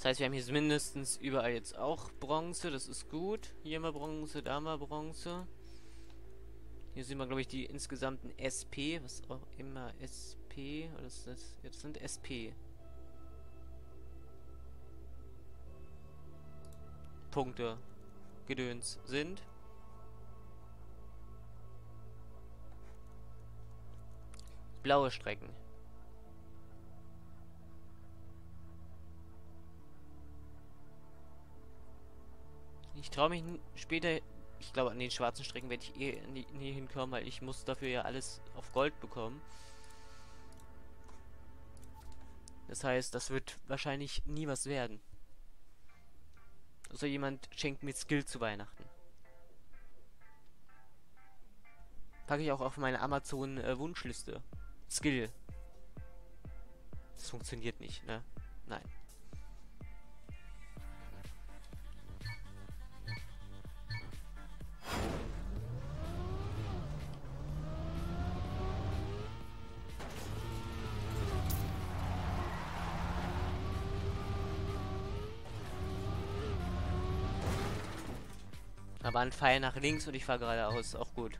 Das heißt, wir haben hier mindestens überall jetzt auch Bronze. Das ist gut. Hier mal Bronze, da mal Bronze. Hier sehen wir, glaube ich, die insgesamten SP. Was auch immer SP. Oder ist das? Jetzt sind SP. Punkte. Gedöns sind. Blaue Strecken. Ich traue mich später, ich glaube an den schwarzen Strecken werde ich eh nie, nie hinkommen, weil ich muss dafür ja alles auf Gold bekommen. Das heißt, das wird wahrscheinlich nie was werden. Also jemand schenkt mir Skill zu Weihnachten. Packe ich auch auf meine Amazon äh, Wunschliste. Skill. Das funktioniert nicht, ne? Nein. Aber ein Pfeil nach links und ich fahre geradeaus. Auch gut.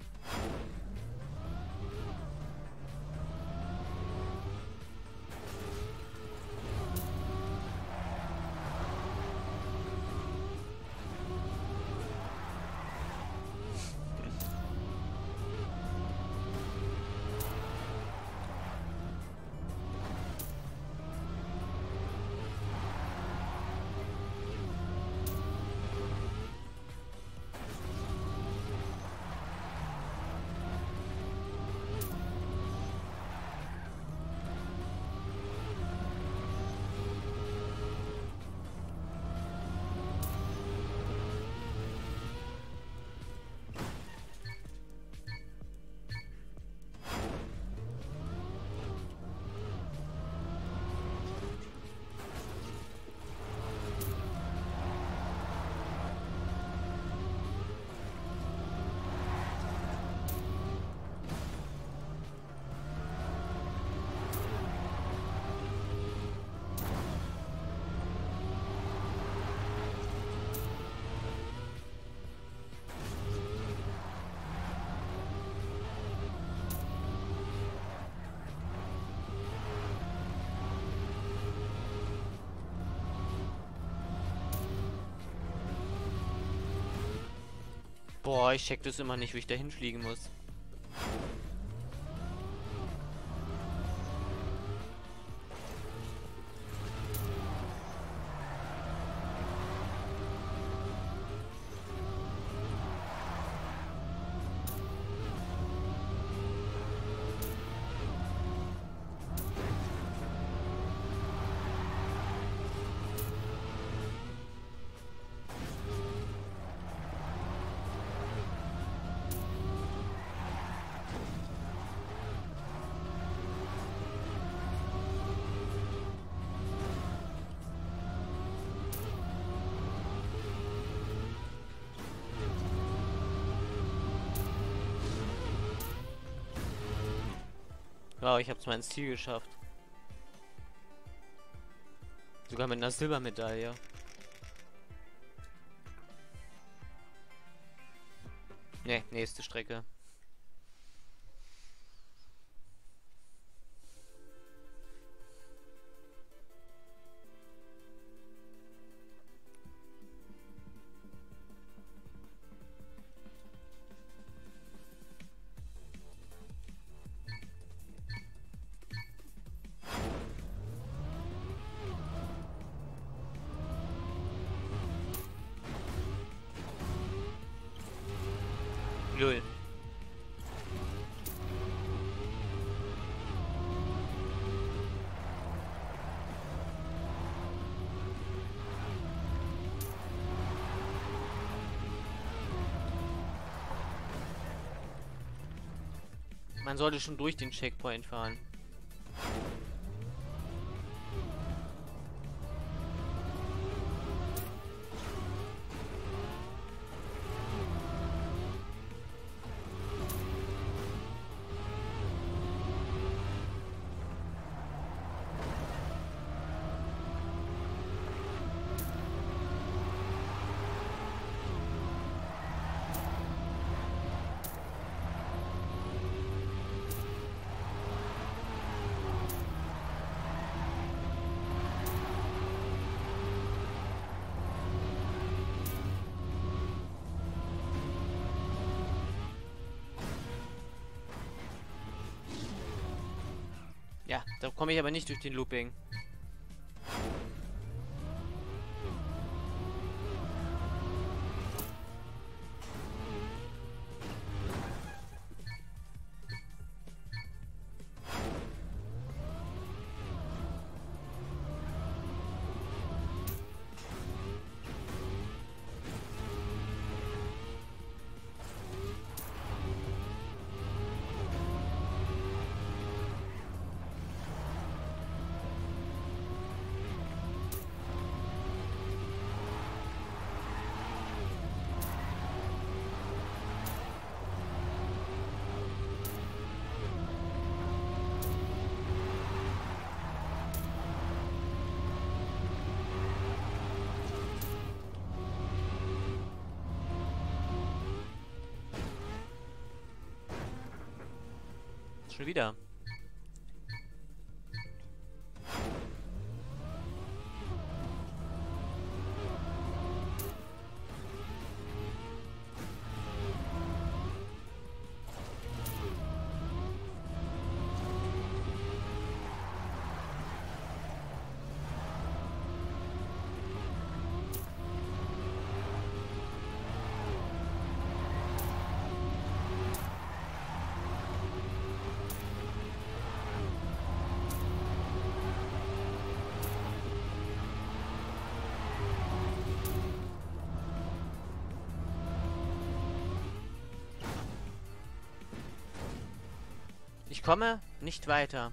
Boah, ich check das immer nicht, wie ich da hinfliegen muss. Wow, ich hab's mal ins Ziel geschafft. Sogar mit einer Silbermedaille. Ne, nächste Strecke. Null. Man sollte schon durch den Checkpoint fahren. Ja, da komme ich aber nicht durch den Looping. Schon wieder. Ich komme nicht weiter.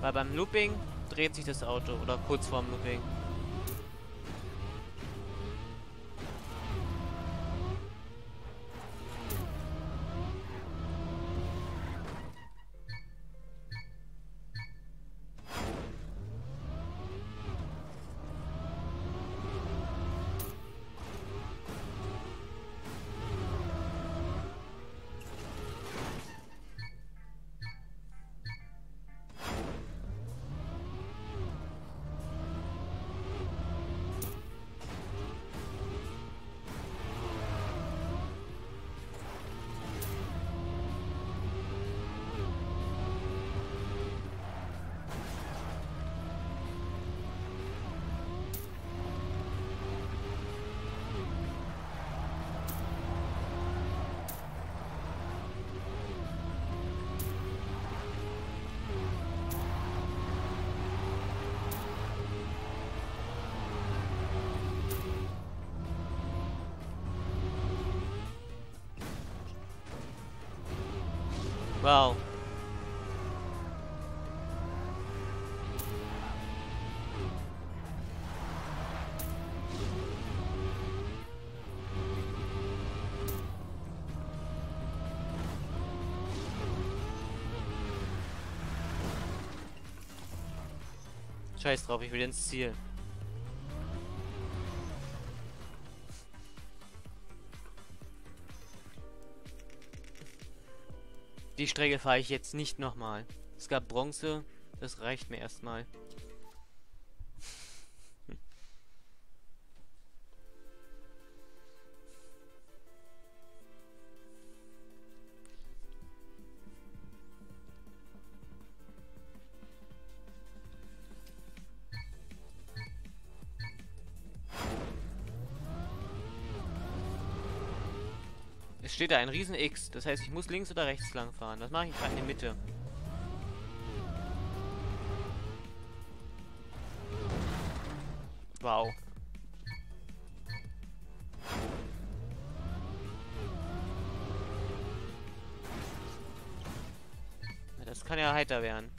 Weil beim Looping dreht sich das Auto oder kurz vorm Looping. Wow. Scheiß drauf, ich will ins Ziel. Die Strecke fahre ich jetzt nicht nochmal. Es gab Bronze, das reicht mir erstmal. Da ein riesen X. Das heißt, ich muss links oder rechts lang fahren. Das mache ich gerade in der Mitte. Wow. Das kann ja heiter werden.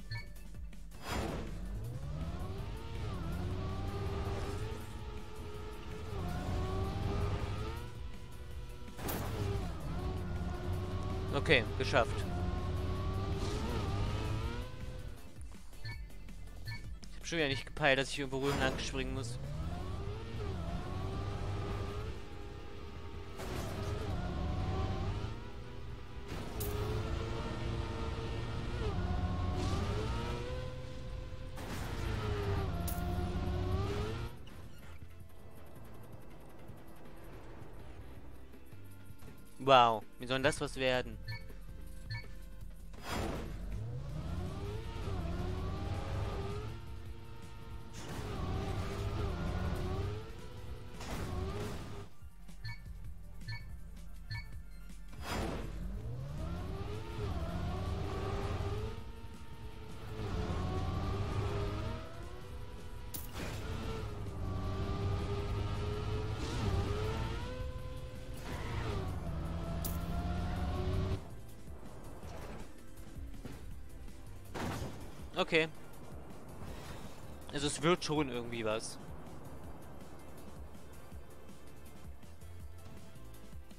Okay, geschafft. Ich hab schon wieder nicht gepeilt, dass ich irgendwo rüben lang springen muss. Wow, wie soll das was werden? Okay. Also es wird schon irgendwie was.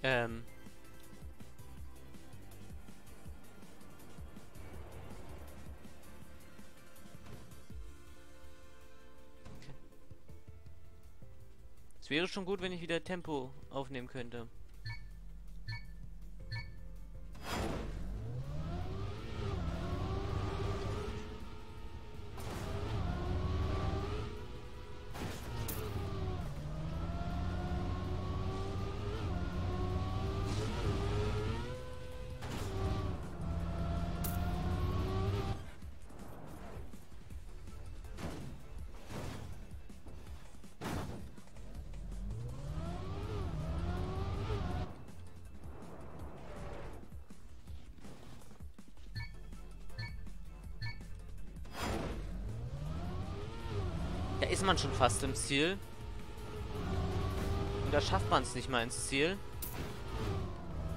Ähm. Es wäre schon gut, wenn ich wieder Tempo aufnehmen könnte. Da ist man schon fast im Ziel. Und da schafft man es nicht mal ins Ziel.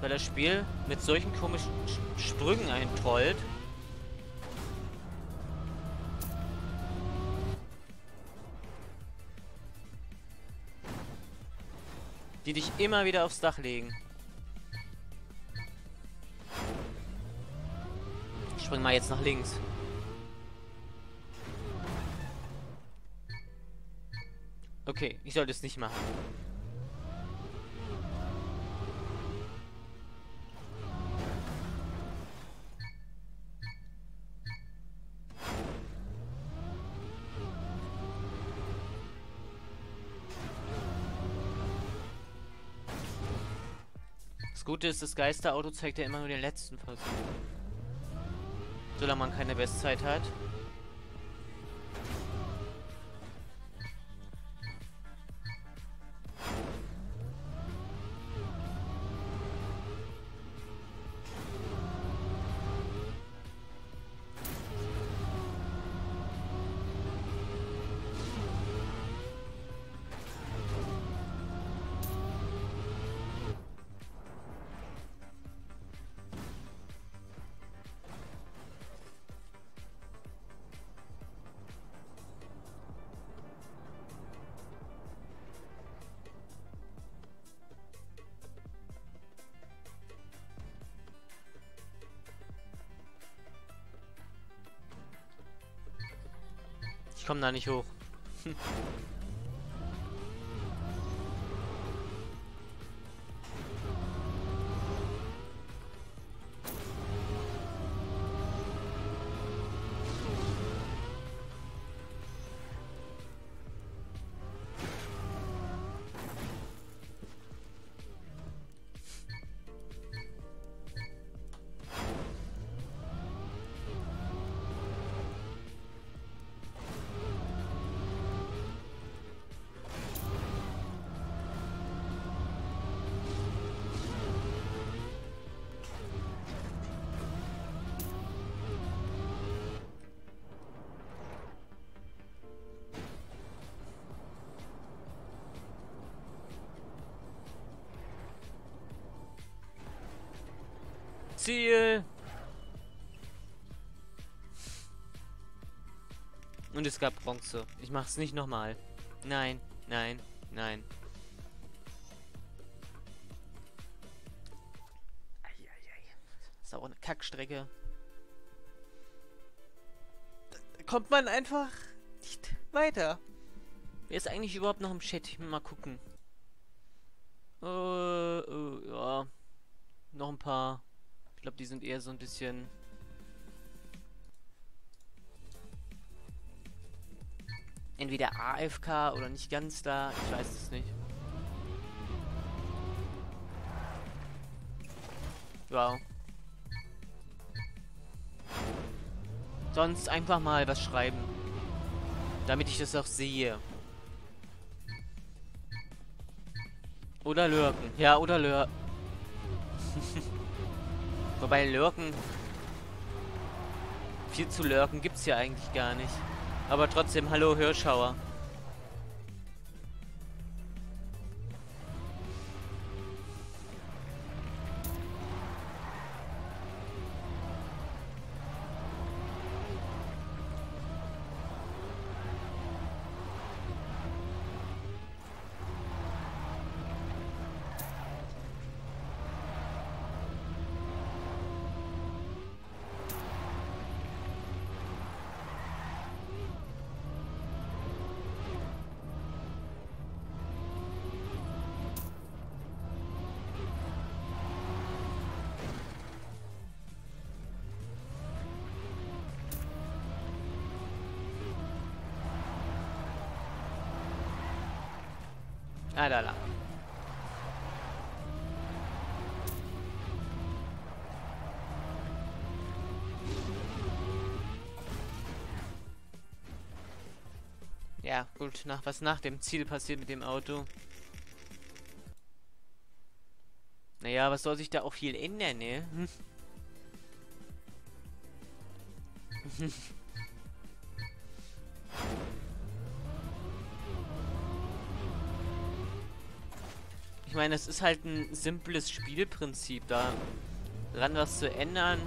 Weil das Spiel mit solchen komischen Sprüngen eintrollt. Die dich immer wieder aufs Dach legen. Spring mal jetzt nach links. Okay, ich sollte es nicht machen. Das Gute ist, das Geisterauto zeigt ja immer nur den letzten Versuch. Solange man keine Bestzeit hat. Komme da nicht hoch. Ziel. Und es gab Bronze. Ich mach's nicht nochmal. Nein, nein, nein. Ist auch eine Kackstrecke. Da kommt man einfach nicht weiter. Wer ist eigentlich überhaupt noch im Chat? Ich will mal gucken. Äh, äh, ja. Noch ein paar. Ich glaube, die sind eher so ein bisschen... Entweder AFK oder nicht ganz da. Ich weiß es nicht. Wow. Sonst einfach mal was schreiben. Damit ich das auch sehe. Oder lurken. Ja, oder lurken. Wobei Lurken... Viel zu Lurken gibt's ja eigentlich gar nicht. Aber trotzdem, hallo Hörschauer. Ah, da lang. Ja, gut, nach was nach dem Ziel passiert mit dem Auto. Naja, was soll sich da auch viel ändern, ne? Hm. meine, es ist halt ein simples Spielprinzip, da dran was zu ändern.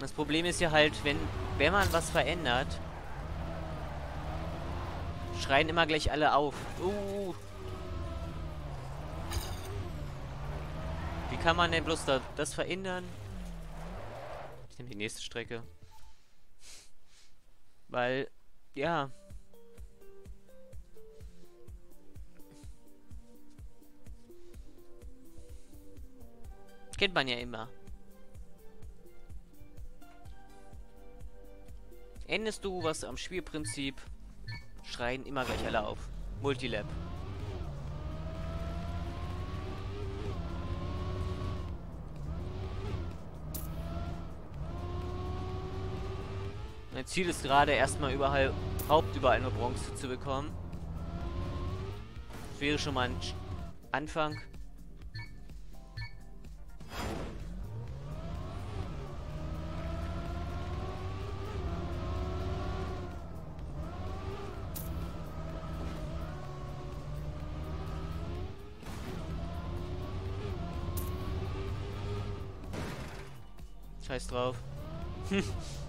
Das Problem ist ja halt, wenn, wenn man was verändert, schreien immer gleich alle auf. Uh. Wie kann man denn bloß da, das verändern? Ich nehme die nächste Strecke. Weil, ja. Kennt man ja immer. Änderst du was am Spielprinzip, schreien immer gleich alle auf. Multilab. Mein Ziel ist gerade erstmal überall, überhaupt überall nur Bronze zu bekommen. Das wäre schon mal ein Anfang. Scheiß drauf.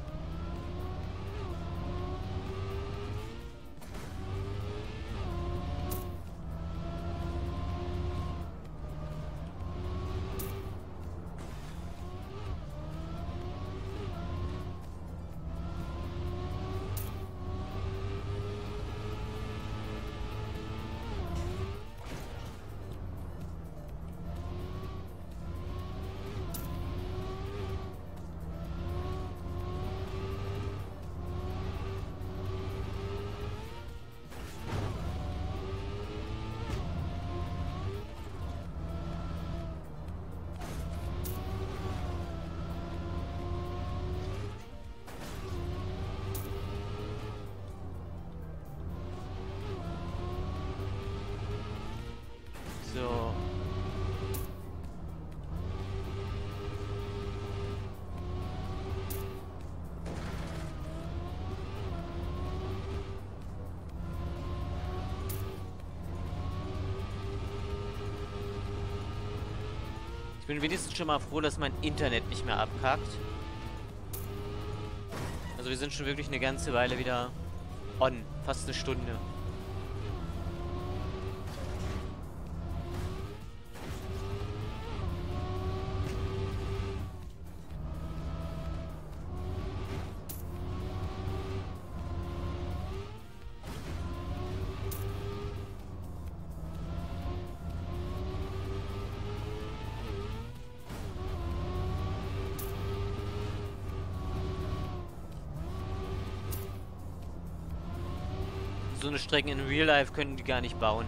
Ich bin wenigstens schon mal froh, dass mein Internet nicht mehr abkackt. Also wir sind schon wirklich eine ganze Weile wieder on. Fast eine Stunde. So eine Strecken in Real Life können die gar nicht bauen.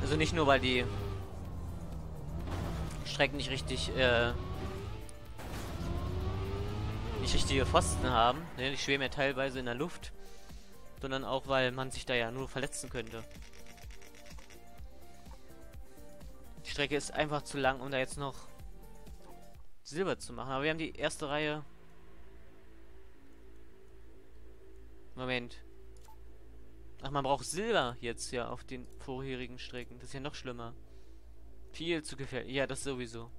Also nicht nur, weil die Strecken nicht richtig, äh, nicht richtige Pfosten haben. Ne, die schweben ja teilweise in der Luft. Sondern auch, weil man sich da ja nur verletzen könnte. Strecke ist einfach zu lang, um da jetzt noch Silber zu machen. Aber wir haben die erste Reihe. Moment. Ach, man braucht Silber jetzt ja auf den vorherigen Strecken. Das ist ja noch schlimmer. Viel zu gefährlich. Ja, das sowieso.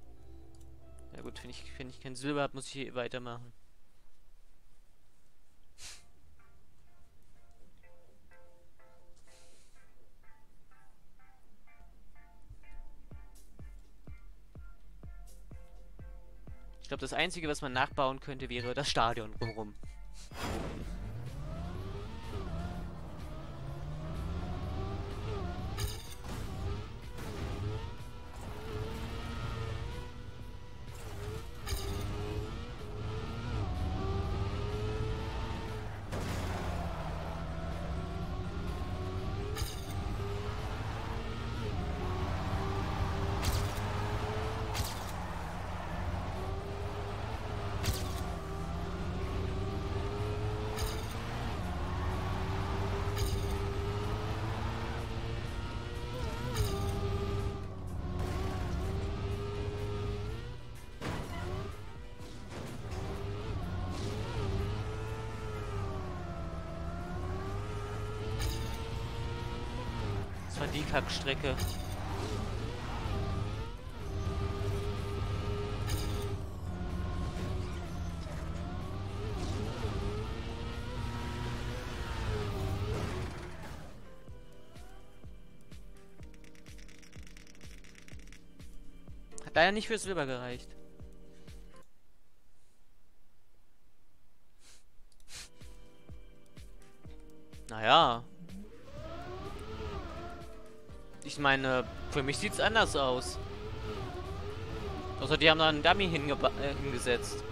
Ja gut, wenn ich, wenn ich kein Silber habe, muss ich hier weitermachen. Glaube, das Einzige, was man nachbauen könnte, wäre das Stadion drumherum. Die Kackstrecke. Hat leider nicht für Silber gereicht. Meine, für mich sieht's anders aus. Also die haben da einen Dummy äh, hingesetzt.